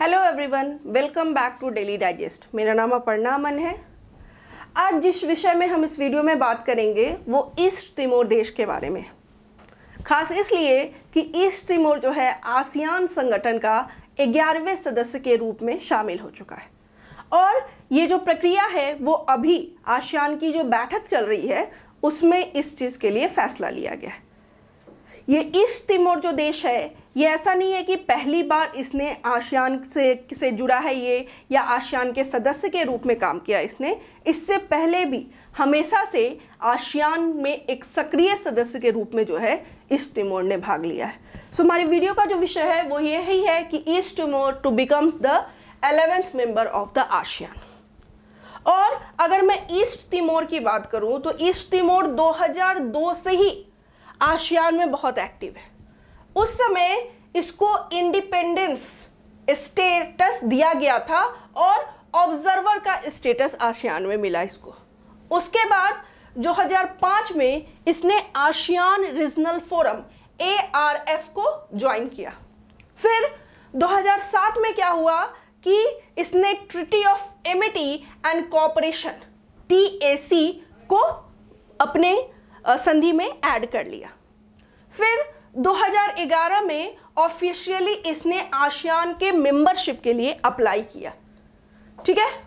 Hello everyone welcome back to Daily Digest मेरा नाम अपर्णा अमन है। आज जिस विषय में हम इस वीडियो में बात करेंगे, वो ईस्ट तिमोर देश के बारे में। खास इसलिए कि ईस्ट तिमोर जो है, आसियान संगठन का ग्यारहवें सदस्य के रूप में शामिल हो चुका है। और ये जो प्रक्रिया है, वो अभी आसियान की जो बैठक चल रही है, उसमें इस चीज़ के लिए फैसला लिया गया है। ये ईस्ट तिमोर जो देश है, ये ऐसा नहीं है कि पहली बार इसने आशियान से से जुड़ा है ये, या आशियान के सदस्य के रूप में काम किया इसने। इससे पहले भी हमेशा से आशियान में एक सक्रिय सदस्य के रूप में जो है, ईस्ट तिमोर ने भाग लिया है। सो हमारी वीडियो का जो विषय है, वो यही है कि East Timor to becomes the eleventh member of the ASEAN और अगर मैं ईस्ट तिमोर की बात करूँ तो ईस्ट तिमोर 2002 से ही आशियान में बहुत एक्टिव है। उस समय इसको इंडिपेंडेंस स्टेटस दिया गया था और ऑब्जर्वर का स्टेटस आशियान में मिला इसको। उसके बाद 2005 में इसने ASEAN Regional Forum A R F को ज्वाइन किया। फिर 2007 में क्या हुआ कि इसने treaty of amity and cooperation T को अपने संधि में ऐड कर लिया। फिर 2011 में ऑफिशियली इसने आशियान के मेंबरशिप के लिए अप्लाई किया। ठीक है?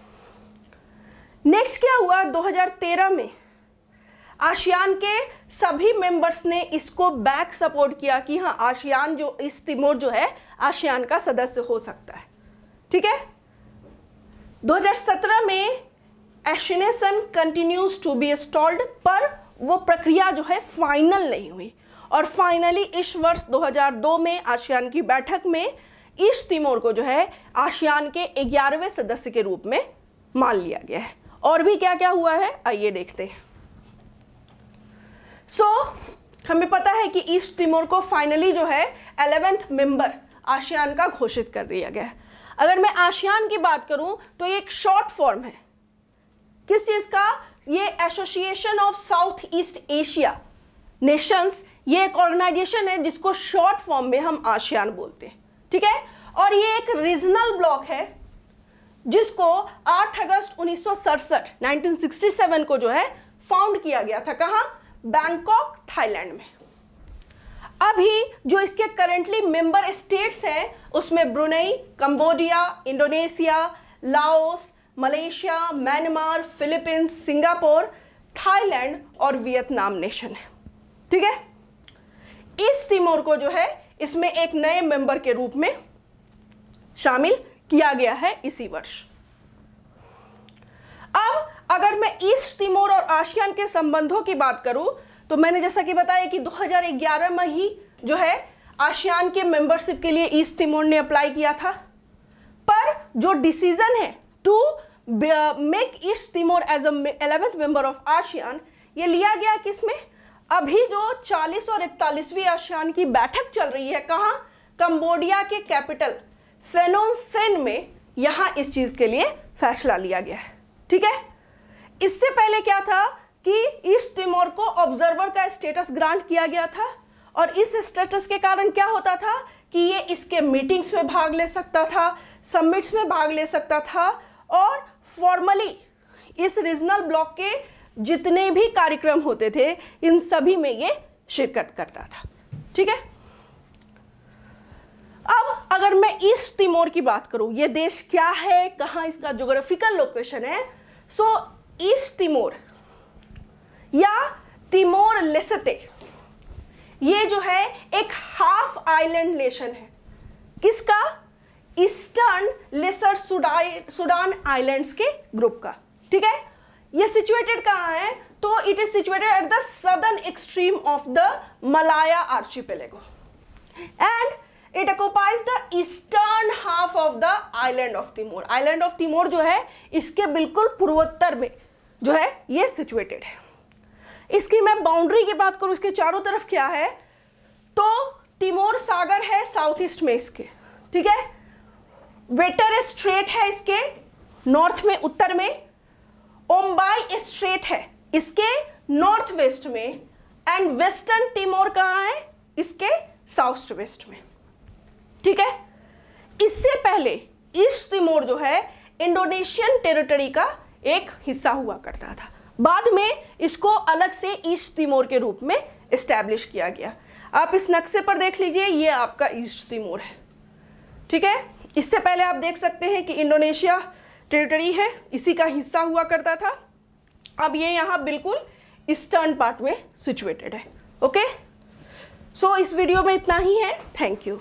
नेक्स्ट क्या हुआ 2013 में? आशियान के सभी मेंबर्स ने इसको बैक सपोर्ट किया कि हाँ आशियान जो, इस तिमोर जो है आशियान का सदस्य हो सकता है। ठीक है? 2017 में accession continues to be installed पर वो प्रक्रिया जो है फाइनल नहीं हुई। और फाइनली इस वर्ष 2002 में आशियान की बैठक में ईस्ट तिमोर को जो है आशियान के ग्यारहवें सदस्य के रूप में मान लिया गया है। और भी क्या क्या हुआ है? आइए देखते हैं। सो so, हमें पता है कि ईस्ट तिमोर को फाइनली जो है एलेवेंथ मेंबर आशियान का घोषित कर दिया गया है। अगर मैं आशियान की बात करूँ तो ये एक शॉर्ट फॉर्म है। किस चीज़ का? ये Association of South East Asia Nations ये एक ऑर्गेनाइजेशन है जिसको शॉर्ट फॉर्म में हम आशियान बोलते हैं, ठीक है? और ये एक रीजनल ब्लॉक है जिसको 8 अगस्त उन्नीस 1967 को जो है फाउंड किया गया था। कहाँ? बैंकॉक थाईलैंड में। अभी जो इसके करेंटली मेंबर स्टेट्स हैं, उसमें Brunei Cambodia Indonesia Laos Malaysia, Myanmar, Philippines, Singapore, Thailand और वियतनाम नेशन है। ठीक है? ईस्ट तिमोर को जो है, इसमें एक नए मेंबर के रूप में शामिल किया गया है इसी वर्ष। अब अगर मैं ईस्ट तिमोर और आशियान के संबंधों की बात करूँ तो मैंने जैसा कि बताया कि 2011 में ही जो है आशियान के मेंबरशिप के लिए ईस्ट तिमोर ने अप्लाई किया था। पर जो डिसीज़न है to make East Timor as eleventh member of ASEAN ये लिया गया किसमें? अभी जो 40 और इकतालीसवीं आशियान की बैठक चल रही है, कहाँ? कंबोडिया के कैपिटल फेनोम में यहाँ इस चीज़ के लिए फैसला लिया गया है। ठीक है? इससे पहले क्या था कि ईस्ट तिमोर को ऑब्जर्वर का स्टेटस ग्रांट किया गया था और इस स्टेटस के कारण क्या होता था कि ये इसके मीटिंग्स में भाग ले सकता था समिट्स में भाग ले सकता था और फॉर्मली इस रीजनल ब्लॉक के जितने भी कार्यक्रम होते थे, इन सभी में ये शिरकत करता था। ठीक है? अब अगर मैं ईस्ट तिमोर की बात करूँ, ये देश क्या है, कहाँ इसका जोग्राफिकल लोकेशन है सो ईस्ट तिमोर या तिमोर लेसते ये जो है एक हाफ़ आइलैंड नेशन है। किसका? ईस्टर्न लेसर सुडान आइलैंड्स के ग्रुप का, ठीक है? ये सिचुएटेड कहाँ है? तो it is situated at the southern extreme of the Malaya archipelago and it occupies the eastern half of the island of Timor island of Timor जो है, इसके बिल्कुल पूर्वोत्तर में जो है, ये सिचुएटेड है। इसकी मैं बाउंड्री की बात करूँ, इसके चारों तरफ़ क्या है? तो तिमोर सागर है साउथ ईस्ट में इसके, ठीक है? वेटर स्ट्रेट है इसके, नॉर्थ में, उत्तर में, ओम्बाई स्ट्रेट है इसके, नॉर्थ वेस्ट में, एंड वेस्टर्न टिमोर कहाँ है? इसके, साउथ वेस्ट में। ठीक है? इससे पहले ईस्ट तिमोर जो है, इंडोनेशियन टेरिटरी का एक हिस्सा हुआ करता था। बाद में इसको अलग से ईस्ट तिमोर के रूप में इस्टेब्लिश किया गया। आप इस नक्शे पर देख लीजिए, ये आपका ईस्ट तिमोर है। ठीक है? इससे पहले आप देख सकते हैं कि इंडोनेशिया टेरिटरी है इसी का हिस्सा हुआ करता था। अब ये यहाँ बिल्कुल ईस्टर्न पार्ट में सिचुएटेड है ओके सो so, इस वीडियो में इतना ही है। Thank you